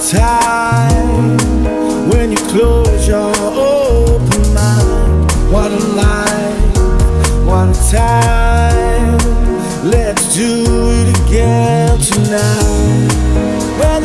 time when you close your open mind. What a life, what a time. Let's do it again tonight. When